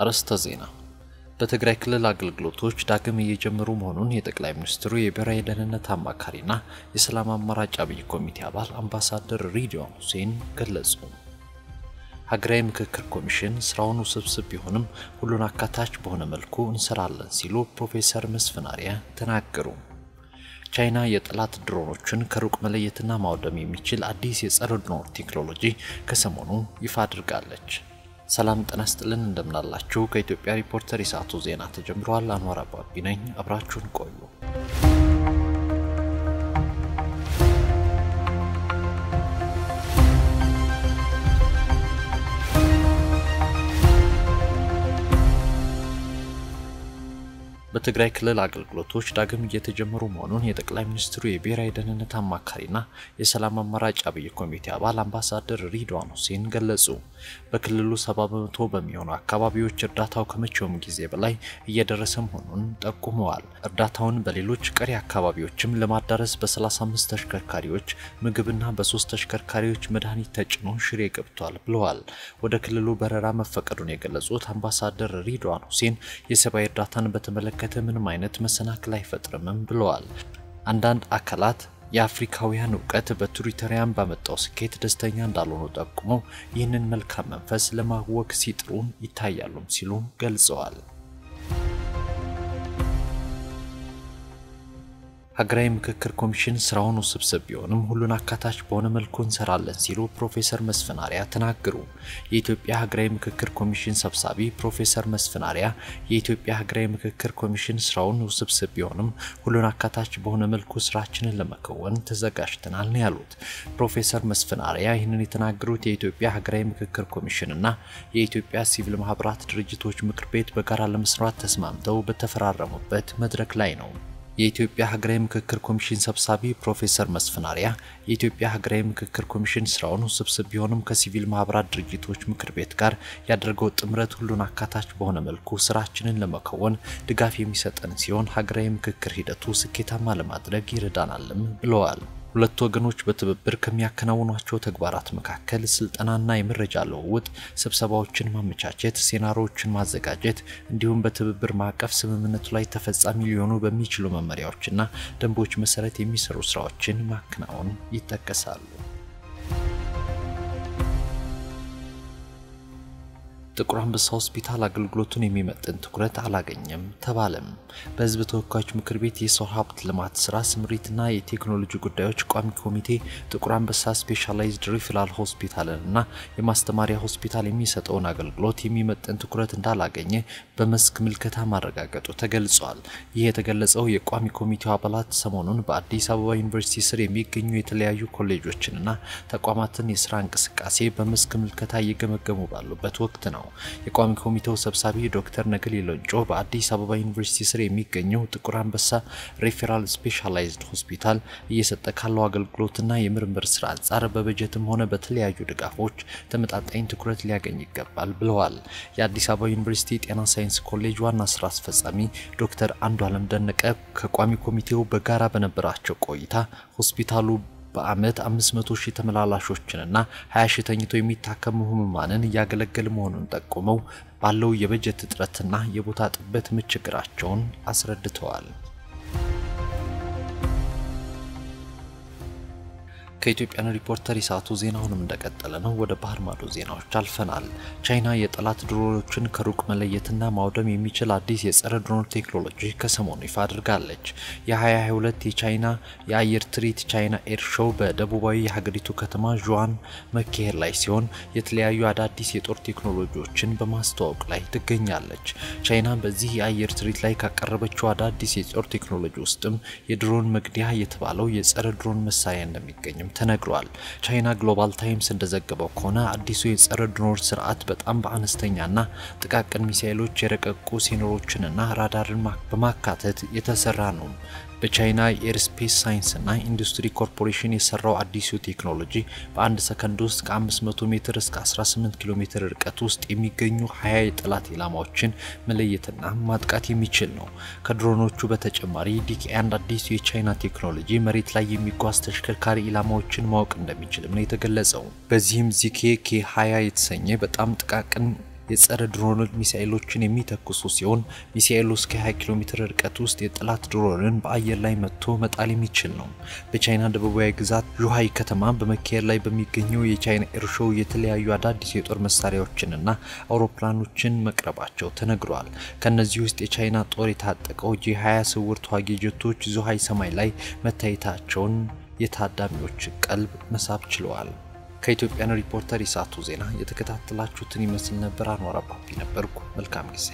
አርዕስተ ዜና። በትግራይ ክልል አገልግሎቶች ዳግም እየጀመሩ መሆኑን የጠቅላይ ሚኒስትሩ የብሔራዊ ደህንነት አማካሪና የሰላም አማራጭ አብይ ኮሚቴ አባል አምባሳደር ሬድዋን ሁሴን ገለጹ። ሀገራዊ ምክክር ኮሚሽን ስራውን ውስብስብ ቢሆንም ሁሉን አካታች በሆነ መልኩ እንሰራለን ሲሉ ፕሮፌሰር መስፍን አርአያ ተናገሩ። ቻይና የጠላት ድሮኖችን ከሩቅ መለየትና ማውደም የሚችል አዲስ የጸረ ድሮን ቴክኖሎጂ ከሰሞኑ ይፋ አድርጋለች። ሰላም ጤና ይስጥልን፣ እንደምናላችሁ። ከኢትዮጵያ ሪፖርተር የሰዓቱ ዜና ተጀምሯል። አንዋር አባቢ ነኝ፣ አብራችሁን ቆዩ። በትግራይ ክልል አገልግሎቶች ዳግም እየተጀመሩ መሆኑን የጠቅላይ ሚኒስትሩ የብሔራዊ ደህንነት አማካሪና የሰላም አማራጭ አብይ ኮሚቴ አባል አምባሳደር ሬድዋን ሁሴን ገለጹ። በክልሉ ሰባ በመቶ በሚሆኑ አካባቢዎች እርዳታው ከመቼውም ጊዜ በላይ እየደረሰ መሆኑን ጠቁመዋል። እርዳታውን በሌሎች ቀሪ አካባቢዎችም ለማዳረስ በ35 ተሽከርካሪዎች ምግብና በሶስት ተሽከርካሪዎች መድኃኒት ተጭኖ ሽሬ ገብቷል ብለዋል። ወደ ክልሉ በረራ መፈቀዱን የገለጹት አምባሳደር ሬድዋን ሁሴን የሰብአዊ እርዳታን በተመለከተ ከተመለከተ ምንም አይነት መሰናክል አይፈጥርምም ብለዋል። አንዳንድ አካላት የአፍሪካውያን እውቀት በቱሪተሪያን ባመጣው ስኬት ደስተኛ እንዳልሆኑ ጠቁመው ይህንን መልካም መንፈስ ለማወክ ሲጥሩ ይታያሉም ሲሉ ገልጸዋል። ሀገራዊ ምክክር ኮሚሽን ስራውን ውስብስብ ቢሆንም ሁሉን አካታች በሆነ መልኩ እንሰራለን ሲሉ ፕሮፌሰር መስፍን አርአያ ተናገሩ። የኢትዮጵያ ሀገራዊ ምክክር ኮሚሽን ሰብሳቢ ፕሮፌሰር መስፍን አርአያ የኢትዮጵያ ሀገራዊ ምክክር ኮሚሽን ስራውን ውስብስብ ቢሆንም ሁሉን አካታች በሆነ መልኩ ስራችንን ለመከወን ተዘጋጅተናል ነው ያሉት። ፕሮፌሰር መስፍን አርአያ ይህንን የተናገሩት የኢትዮጵያ ሀገራዊ ምክክር ኮሚሽን እና የኢትዮጵያ ሲቪል ማህበራት ድርጅቶች ምክር ቤት በጋራ ለመስራት ተስማምተው በተፈራረሙበት መድረክ ላይ ነው። የኢትዮጵያ ሀገራዊ ምክክር ኮሚሽን ሰብሳቢ ፕሮፌሰር መስፍን አርአያ የኢትዮጵያ ሀገራዊ ምክክር ኮሚሽን ስራውን ውስብስብ ቢሆንም ከሲቪል ማህበራት ድርጅቶች ምክር ቤት ጋር ያደረገው ጥምረት ሁሉን አካታች በሆነ መልኩ ስራችንን ለመከወን ድጋፍ የሚሰጠን ሲሆን ሀገራዊ ምክክር ሂደቱ ስኬታማ ለማድረግ ይረዳናልም ብለዋል። ሁለቱ ወገኖች በትብብር ከሚያከናውኗቸው ተግባራት መካከል ስልጠናና የመረጃ ልውውጥ፣ ስብሰባዎችን ማመቻቸት፣ ሴናሪዎችን ማዘጋጀት እንዲሁም በትብብር ማዕቀፍ ስምምነቱ ላይ ተፈጻሚ ሊሆኑ በሚችሉ መመሪያዎችና ደንቦች መሰረት የሚሰሩ ስራዎችን ማከናወን ይጠቀሳሉ። ጥቁር አንበሳ ሆስፒታል አገልግሎቱን የሚመጥን ትኩረት አላገኘም ተባለም። በሕዝብ ተወካዮች ምክር ቤት የሰው ሀብት ልማት ስራ ስምሪትና የቴክኖሎጂ ጉዳዮች ቋሚ ኮሚቴ ጥቁር አንበሳ ስፔሻላይዝድ ሪፈራል ሆስፒታልን እና የማስተማሪያ ሆስፒታል የሚሰጠውን አገልግሎት የሚመጥን ትኩረት እንዳላገኘ በመስክ ምልከታ ማረጋገጡ ተገልጿል። ይህ የተገለጸው የቋሚ ኮሚቴው አባላት ሰሞኑን በአዲስ አበባ ዩኒቨርሲቲ ስር የሚገኙ የተለያዩ ኮሌጆችንና ተቋማትን የስራ እንቅስቃሴ በመስክ ምልከታ እየገመገሙ ባሉበት ወቅት ነው። የቋሚ ኮሚቴው ሰብሳቢ ዶክተር ነገሌ ሌንጮ በአዲስ አበባ ዩኒቨርሲቲ ስር የሚገኘው ጥቁር አንበሳ ሬፌራል ስፔሻላይዝድ ሆስፒታል እየሰጠ ካለው አገልግሎትና የምርምር ስራ አንጻር በበጀትም ሆነ በተለያዩ ድጋፎች ተመጣጣኝ ትኩረት ሊያገኝ ይገባል ብለዋል። የአዲስ አበባ ዩኒቨርሲቲ ጤና ሳይንስ ኮሌጅ ዋና ስራ አስፈጻሚ ዶክተር አንዱ አለም ደነቀ ከቋሚ ኮሚቴው በጋራ በነበራቸው ቆይታ ሆስፒታሉ በአመት 500 ሺህ ተመላላሾችንና 20 ሺህ ተኝቶ የሚታከሙ ህሙማንን እያገለገለ መሆኑን ጠቁመው ባለው የበጀት እጥረትና የቦታ ጥበት መቸገራቸውን አስረድተዋል። ከኢትዮጵያን ሪፖርተር የሰዓቱ ዜናውንም እንደቀጠለ ነው። ወደ ባህር ማዶ ዜናዎች አልፈናል። ቻይና የጠላት ድሮኖችን ከሩቅ መለየትና ማውደም የሚችል አዲስ የጸረ ድሮን ቴክኖሎጂ ከሰሞኑ ይፋ አድርጋለች። የ2022 የቻይና የአየር ትርኢት ቻይና ኤር ሾው በደቡባዊ የሀገሪቱ ከተማ ዡሃይ መካሄድ ላይ ሲሆን የተለያዩ አዳዲስ የጦር ቴክኖሎጂዎችን በማስተዋወቅ ላይ ትገኛለች። ቻይና በዚህ የአየር ትርኢት ላይ ካቀረበችው አዳዲስ የጦር ቴክኖሎጂ ውስጥም የድሮን መግደያ የተባለው የጸረ ድሮን መሳሪያ እንደሚገኝም ተነግሯል። ቻይና ግሎባል ታይምስ እንደዘገበው ከሆነ አዲሱ የጸረ ድሮን ስርዓት በጣም በአነስተኛና ጥቃቅን ሚሳኤሎች የረቀቁ ሴንሰሮችንና ራዳርን በማካተት የተሰራ ነው። በቻይና የኤሮስፔስ ሳይንስና ኢንዱስትሪ ኮርፖሬሽን የሰራው አዲሱ ቴክኖሎጂ በአንድ ሰከንድ ውስጥ ከ500 ሜትር እስከ 18 ኪሎ ሜትር ርቀት ውስጥ የሚገኙ 20 የጠላት ኢላማዎችን መለየትና ማጥቃት የሚችል ነው። ከድሮኖቹ በተጨማሪ ዲክ አንድ አዲሱ የቻይና ቴክኖሎጂ መሬት ላይ የሚጓዝ ተሽከርካሪ ኢላማዎችን ማወቅ እንደሚችልም ነው የተገለጸው። በዚህም ዚኬ ኬ 20 የተሰኘ በጣም ጥቃቅን የጸረ ድሮን ሚሳኤሎችን የሚተኩሱ ሲሆን ሚሳኤሉ እስከ 20 ኪሎ ሜትር ርቀት ውስጥ የጠላት ድሮንን በአየር ላይ መትቶ መጣል የሚችል ነው። በቻይና ደቡባዊ ግዛት ዡሃይ ከተማ በመካሄድ ላይ በሚገኘው የቻይና ኤር ሾው የተለያዩ አዳዲስ የጦር መሳሪያዎችንና አውሮፕላኖችን መቅረባቸው ተነግሯል። ከነዚህ ውስጥ የቻይና ጦር የታጠቀው ጄ20 ስውር ተዋጊ ጀቶች ዡሃይ ሰማይ ላይ መታየታቸውን የታዳሚዎች ቀልብ መሳብ ችለዋል። ከኢትዮጵያን ሪፖርተር የሰዓቱ ዜና የተከታተላችሁትን ይመስል ነበር። አባቢ ነበርኩ። መልካም ጊዜ